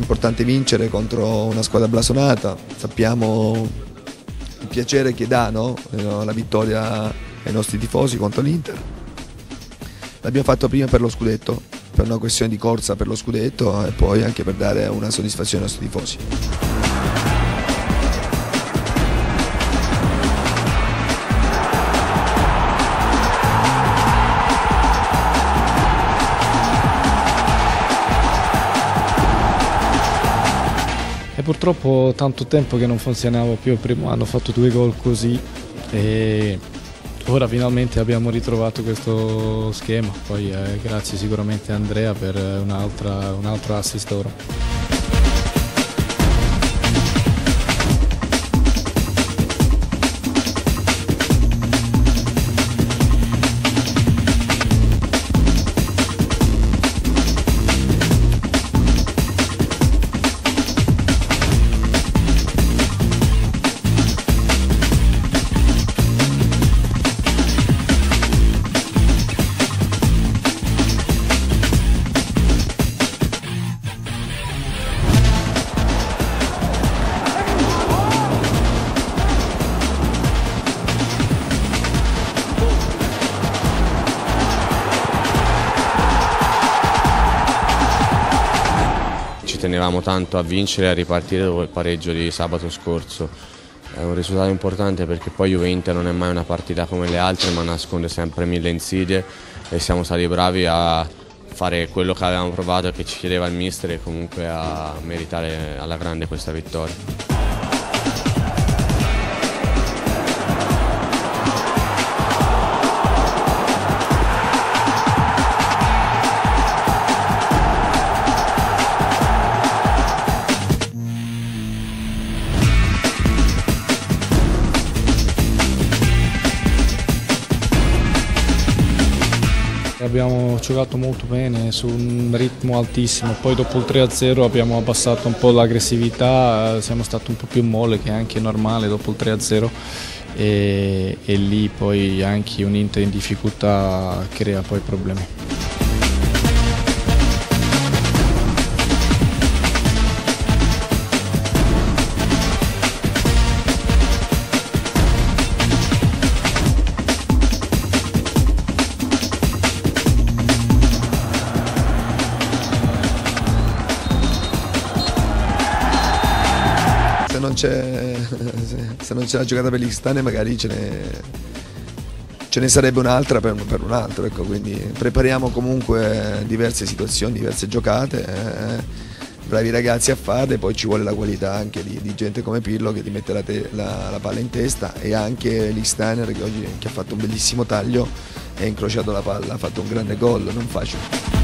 importante vincere contro una squadra blasonata, sappiamo il piacere che dà no? la vittoria ai nostri tifosi contro l'Inter. L'abbiamo fatto prima per lo scudetto, per una questione di corsa per lo scudetto e poi anche per dare una soddisfazione ai nostri tifosi. Purtroppo tanto tempo che non funzionava più, il primo anno ho fatto due gol così e ora finalmente abbiamo ritrovato questo schema, poi eh, grazie sicuramente a Andrea per un altro assist ora. Tenevamo tanto a vincere e a ripartire dopo il pareggio di sabato scorso. È un risultato importante perché poi Juve-Inter non è mai una partita come le altre ma nasconde sempre mille insidie e siamo stati bravi a fare quello che avevamo provato e che ci chiedeva il mister e comunque a meritare alla grande questa vittoria. Abbiamo giocato molto bene su un ritmo altissimo, poi dopo il 3-0 abbiamo abbassato un po' l'aggressività, siamo stati un po' più molle che è anche normale dopo il 3-0 e, e lì poi anche un Inter in difficoltà crea poi problemi. Non c'è la giocata per l'Istane magari ce ne, ce ne sarebbe un'altra per, per, un altro, ecco, quindi prepariamo comunque diverse situazioni, diverse giocate, eh, bravi ragazzi a farle, poi ci vuole la qualità anche di, di gente come Pirlo che ti mette la, te, la, la palla in testa e anche l'Istaner che oggi che ha fatto un bellissimo taglio e ha incrociato la palla, ha fatto un grande gol, non facile.